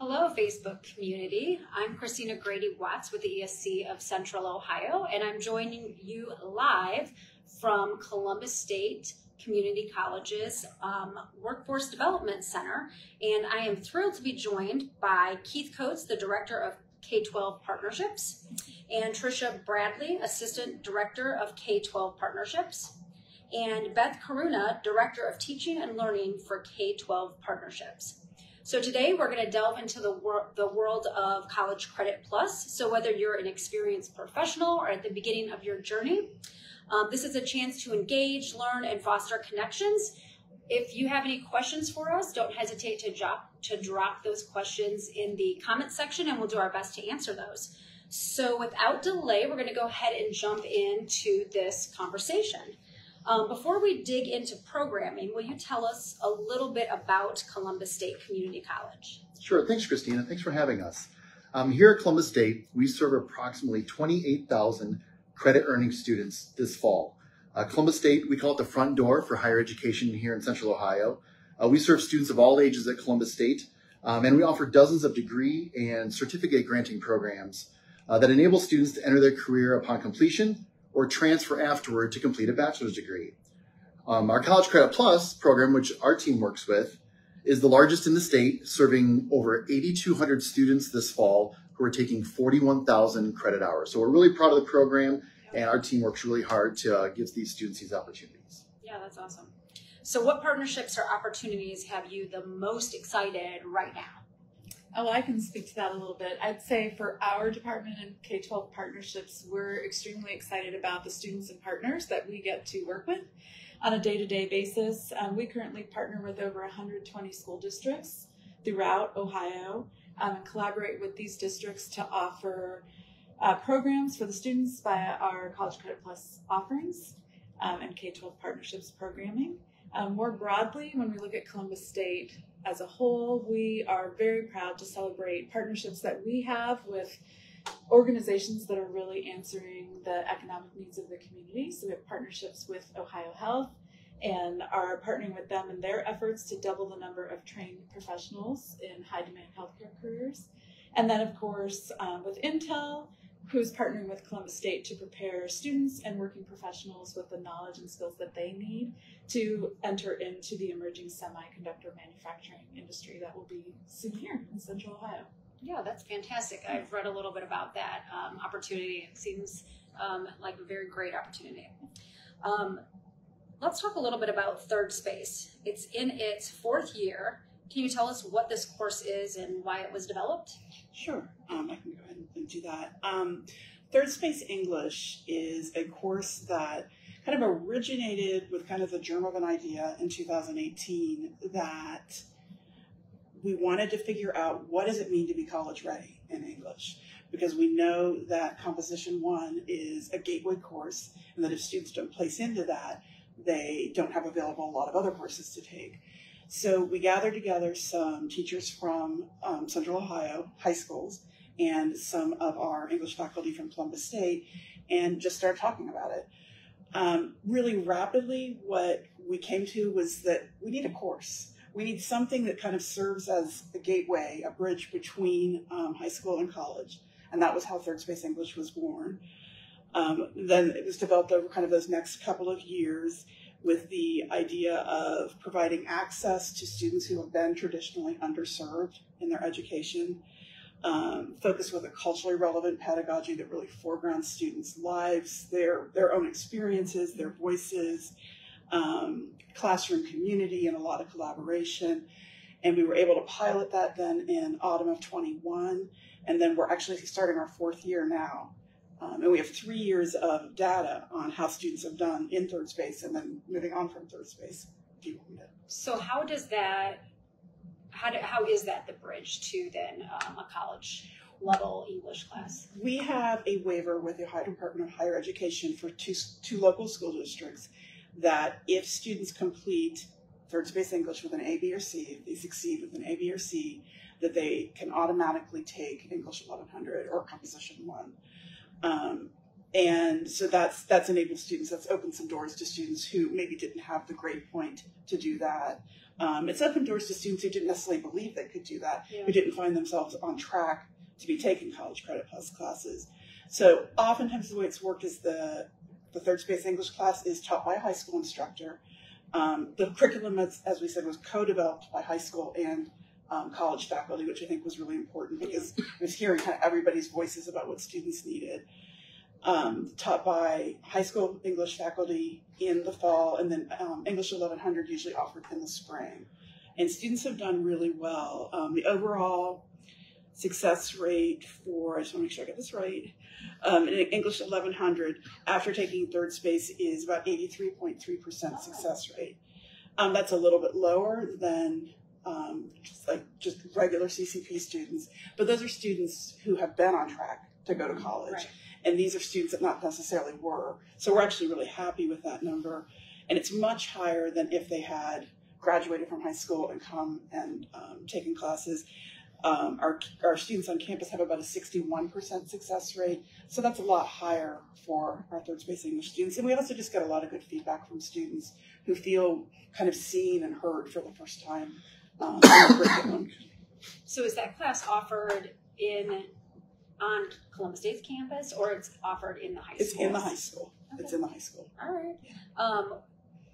Hello, Facebook community. I'm Christina Grady Watts with the ESC of Central Ohio, and I'm joining you live from Columbus State Community College's um, Workforce Development Center. And I am thrilled to be joined by Keith Coates, the Director of K 12 Partnerships, and Tricia Bradley, Assistant Director of K 12 Partnerships, and Beth Karuna, Director of Teaching and Learning for K 12 Partnerships. So today we're going to delve into the, wor- the world of College Credit Plus. So whether you're an experienced professional or at the beginning of your journey, um, this is a chance to engage, learn, and foster connections. If you have any questions for us, don't hesitate to drop to drop those questions in the comment section, and we'll do our best to answer those. So, without delay, we're going to go ahead and jump into this conversation. Um, before we dig into programming, will you tell us a little bit about Columbus State Community College? Sure. Thanks, Christina. Thanks for having us. Um, here at Columbus State, we serve approximately 28,000 credit earning students this fall. Uh, Columbus State, we call it the front door for higher education here in Central Ohio. Uh, we serve students of all ages at Columbus State, um, and we offer dozens of degree and certificate granting programs uh, that enable students to enter their career upon completion or transfer afterward to complete a bachelor's degree. Um, our College Credit Plus program, which our team works with, is the largest in the state, serving over 8,200 students this fall who are taking 41,000 credit hours. So we're really proud of the program, and our team works really hard to uh, give these students these opportunities. Yeah, that's awesome. So, what partnerships or opportunities have you the most excited right now? Oh, I can speak to that a little bit. I'd say for our department and K 12 partnerships, we're extremely excited about the students and partners that we get to work with on a day to day basis. Um, we currently partner with over 120 school districts throughout Ohio um, and collaborate with these districts to offer uh, programs for the students via our College Credit Plus offerings um, and K 12 partnerships programming. Um, more broadly, when we look at Columbus State, as a whole, we are very proud to celebrate partnerships that we have with organizations that are really answering the economic needs of the community. So we have partnerships with Ohio Health and are partnering with them in their efforts to double the number of trained professionals in high demand healthcare careers. And then, of course, um, with Intel, who's partnering with Columbus State to prepare students and working professionals with the knowledge and skills that they need to enter into the emerging semiconductor manufacturing industry that will be soon here in Central Ohio. Yeah, that's fantastic. I've read a little bit about that um, opportunity. It seems um, like a very great opportunity. Um, let's talk a little bit about Third Space. It's in its fourth year. Can you tell us what this course is and why it was developed? Sure, um, I can go ahead and do that. Um, Third Space English is a course that kind of originated with kind of the germ of an idea in 2018 that we wanted to figure out what does it mean to be college ready in English because we know that composition one is a gateway course and that if students don't place into that they don't have available a lot of other courses to take so we gathered together some teachers from um, central ohio high schools and some of our english faculty from columbus state and just started talking about it um, really rapidly, what we came to was that we need a course. We need something that kind of serves as a gateway, a bridge between um, high school and college. And that was how Third Space English was born. Um, then it was developed over kind of those next couple of years with the idea of providing access to students who have been traditionally underserved in their education um, focus with a culturally relevant pedagogy that really foregrounds students' lives, their, their own experiences, their voices, um, classroom community, and a lot of collaboration. And we were able to pilot that then in autumn of 21. And then we're actually starting our fourth year now. Um, and we have three years of data on how students have done in third space and then moving on from third space. So, how does that how, do, how is that the bridge to then um, a college level English class? We have a waiver with the Ohio Department of Higher Education for two, two local school districts that if students complete third space English with an A, B, or C, if they succeed with an A, B, or C, that they can automatically take English 1100 or Composition 1. Um, and so that's that's enabled students, that's opened some doors to students who maybe didn't have the grade point to do that Um, it's opened doors to students who didn't necessarily believe they could do that, Yeah. who didn't find themselves on track to be taking college credit plus classes. So oftentimes the way it's worked is the the third space English class is taught by a high school instructor. Um, the curriculum, as, as we said, was co-developed by high school and um, college faculty, which I think was really important because I was hearing kind of everybody's voices about what students needed. Um, taught by high school English faculty in the fall, and then um, English 1100 usually offered in the spring. And students have done really well. Um, the overall success rate for, I just want to make sure I get this right, um, in English 1100 after taking third space is about 83.3% success rate. Um, that's a little bit lower than um, just like just regular CCP students, but those are students who have been on track to go to college. Right. And these are students that not necessarily were. So we're actually really happy with that number. And it's much higher than if they had graduated from high school and come and um, taken classes. Um, our, our students on campus have about a 61% success rate. So that's a lot higher for our third space English students. And we also just get a lot of good feedback from students who feel kind of seen and heard for the first time um, curriculum. So is that class offered in on Columbus State's campus, or it's offered in the high school? It's in the high school. It's in the high school. All right. Um,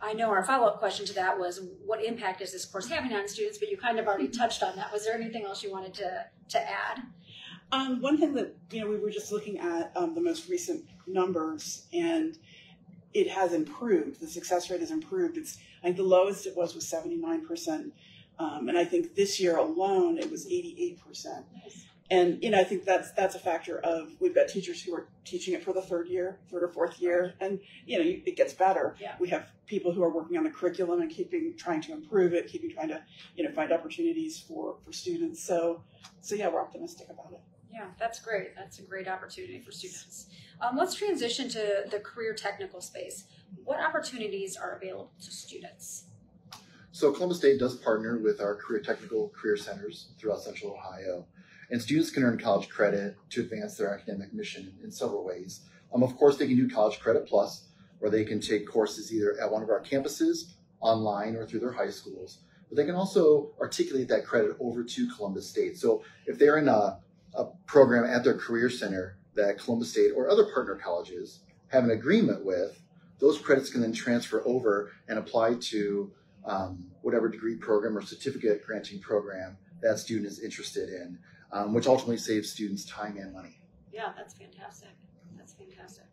I know our follow up question to that was what impact is this course having on students? But you kind of already touched on that. Was there anything else you wanted to to add? Um, one thing that you know we were just looking at um, the most recent numbers, and it has improved. The success rate has improved. It's I think the lowest it was was seventy nine percent, um, and I think this year alone it was eighty eight percent. And you know I think that's that's a factor of we've got teachers who are teaching it for the third year, third or fourth year, and you know it gets better. Yeah. We have people who are working on the curriculum and keeping trying to improve it, keeping trying to you know find opportunities for for students. So so yeah, we're optimistic about it. Yeah, that's great. That's a great opportunity for students. Um, let's transition to the career technical space. What opportunities are available to students? So Columbus State does partner with our career technical career centers throughout Central Ohio, and students can earn college credit to advance their academic mission in several ways. Um, of course, they can do College Credit Plus, where they can take courses either at one of our campuses, online, or through their high schools. But they can also articulate that credit over to Columbus State. So if they're in a, a program at their career center that Columbus State or other partner colleges have an agreement with, those credits can then transfer over and apply to um, whatever degree program or certificate granting program that student is interested in, um, which ultimately saves students time and money. Yeah, that's fantastic. That's fantastic.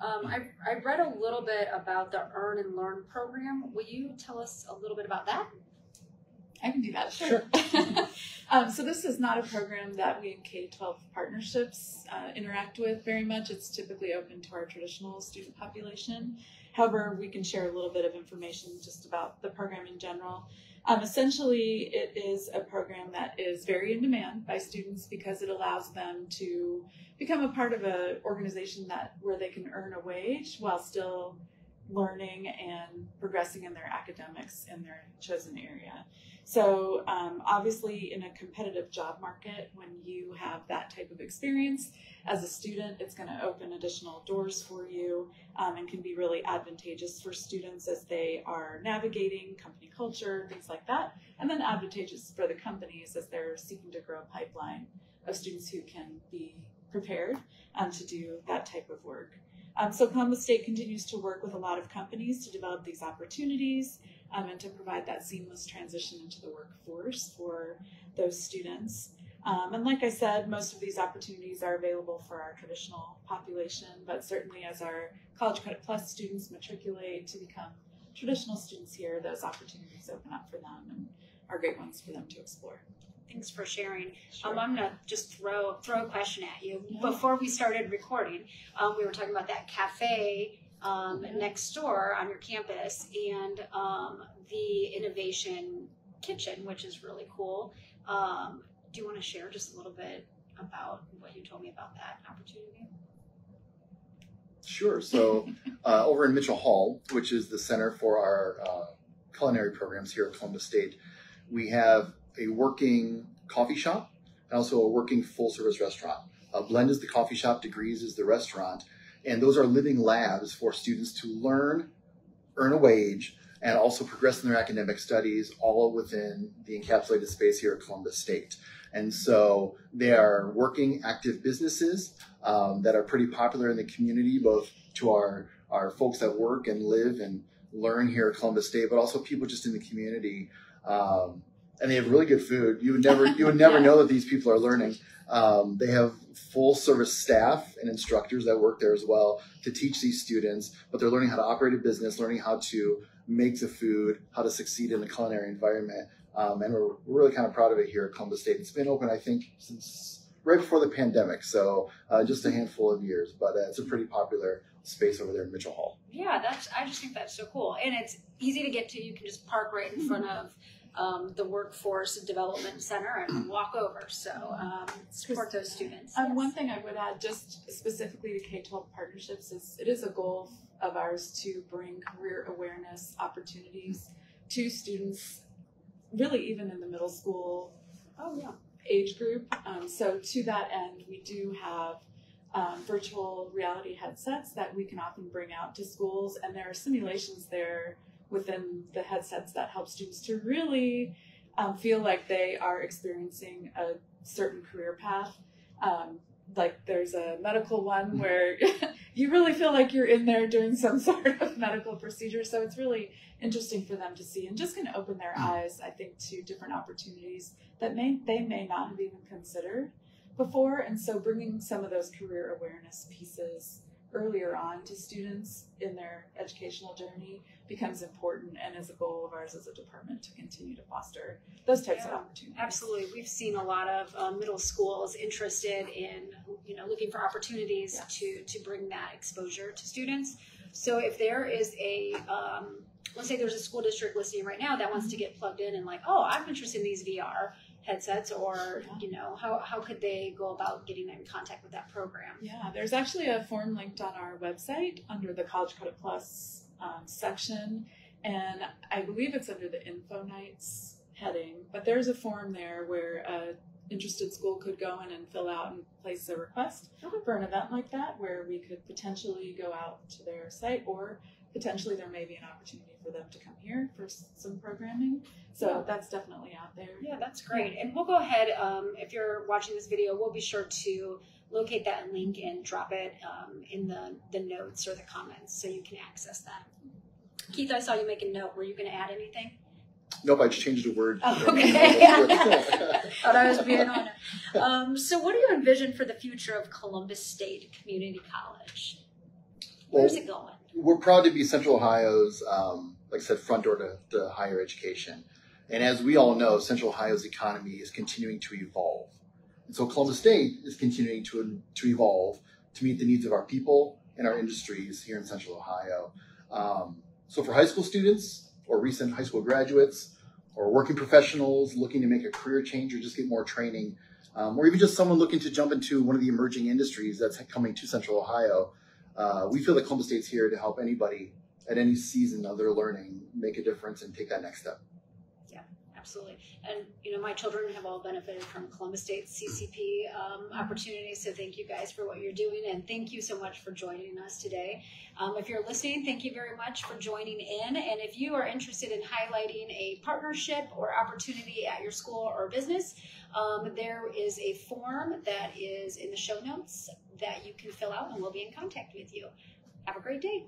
Um, I, I read a little bit about the Earn and Learn program. Will you tell us a little bit about that? I can do that. Sure. um, so this is not a program that we in K-12 partnerships uh, interact with very much. It's typically open to our traditional student population. However, we can share a little bit of information just about the program in general. Um, essentially, it is a program that is very in demand by students because it allows them to become a part of an organization that where they can earn a wage while still learning and progressing in their academics in their chosen area. So, um, obviously, in a competitive job market, when you have that type of experience as a student, it's going to open additional doors for you um, and can be really advantageous for students as they are navigating company culture, things like that, and then advantageous for the companies as they're seeking to grow a pipeline of students who can be prepared um, to do that type of work. Um, so, Columbus State continues to work with a lot of companies to develop these opportunities um, and to provide that seamless transition into the workforce for those students. Um, and like I said, most of these opportunities are available for our traditional population, but certainly as our College Credit Plus students matriculate to become traditional students here, those opportunities open up for them and are great ones for them to explore. Thanks for sharing. Sure. Um, I'm gonna just throw throw a question at you. Before we started recording, um, we were talking about that cafe um, next door on your campus and um, the innovation kitchen, which is really cool. Um, do you want to share just a little bit about what you told me about that opportunity? Sure. So, uh, over in Mitchell Hall, which is the center for our uh, culinary programs here at Columbus State, we have a working coffee shop and also a working full service restaurant. Uh, Blend is the coffee shop, Degrees is the restaurant, and those are living labs for students to learn, earn a wage, and also progress in their academic studies, all within the encapsulated space here at Columbus State. And so they are working active businesses um, that are pretty popular in the community, both to our, our folks that work and live and learn here at Columbus State, but also people just in the community. Um, and they have really good food. You would never you would never Yeah. know that these people are learning. Um, they have full service staff and instructors that work there as well to teach these students, but they're learning how to operate a business, learning how to make the food, how to succeed in the culinary environment. Um, and we're, we're really kind of proud of it here at Columbus State. It's been open, I think, since right before the pandemic, so uh, just a handful of years, but uh, it's a pretty popular space over there in Mitchell Hall. Yeah, that's. I just think that's so cool, and it's easy to get to. You can just park right in front of um, the Workforce Development Center and walk over. So um, support those students. Um, Yes. One thing I would add, just specifically to K 12 partnerships, is it is a goal of ours to bring career awareness opportunities to students, really, even in the middle school Oh yeah. age group. Um, so, to that end, we do have um, virtual reality headsets that we can often bring out to schools, and there are simulations there within the headsets that help students to really um, feel like they are experiencing a certain career path. Um, like there's a medical one where you really feel like you're in there doing some sort of medical procedure. So it's really interesting for them to see and just going to open their eyes, I think, to different opportunities that may they may not have even considered before. And so bringing some of those career awareness pieces earlier on to students in their educational journey becomes important and is a goal of ours as a department to continue to foster those types of opportunities. Absolutely, we've seen a lot of um, middle schools interested in you know looking for opportunities Yeah. to to bring that exposure to students. So if there is a um, let's say there's a school district listening right now that wants to get plugged in and like, oh, I'm interested in these VR headsets, or Yeah. you know, how how could they go about getting in contact with that program? Yeah, there's actually a form linked on our website under the College Credit Plus um, section, and I believe it's under the Info Nights heading. But there's a form there where a interested school could go in and fill out and place a request Okay. for an event like that, where we could potentially go out to their site, or potentially there may be an opportunity for them to come here for some programming. So Yeah. that's definitely out there. Yeah, that's great. And we'll go ahead, um, if you're watching this video, we'll be sure to locate that link and drop it um, in the, the notes or the comments so you can access that. Keith, I saw you make a note. Were you going to add anything? Nope, I just changed a word. Oh, okay. Thought I was being on it. Um, so, what do you envision for the future of Columbus State Community College? Where's it going? We're proud to be Central Ohio's, um, like I said, front door to, to higher education. And as we all know, Central Ohio's economy is continuing to evolve. And so Columbus State is continuing to, to evolve to meet the needs of our people and our industries here in Central Ohio. Um, so for high school students or recent high school graduates or working professionals looking to make a career change or just get more training, um, or even just someone looking to jump into one of the emerging industries that's coming to Central Ohio, uh, we feel that Columbus State's here to help anybody at any season of their learning make a difference and take that next step. Yeah, absolutely. And, you know, my children have all benefited from Columbus State's CCP um, opportunities. So thank you guys for what you're doing. And thank you so much for joining us today. Um, if you're listening, thank you very much for joining in. And if you are interested in highlighting a partnership or opportunity at your school or business, um, there is a form that is in the show notes that you can fill out and we'll be in contact with you. Have a great day.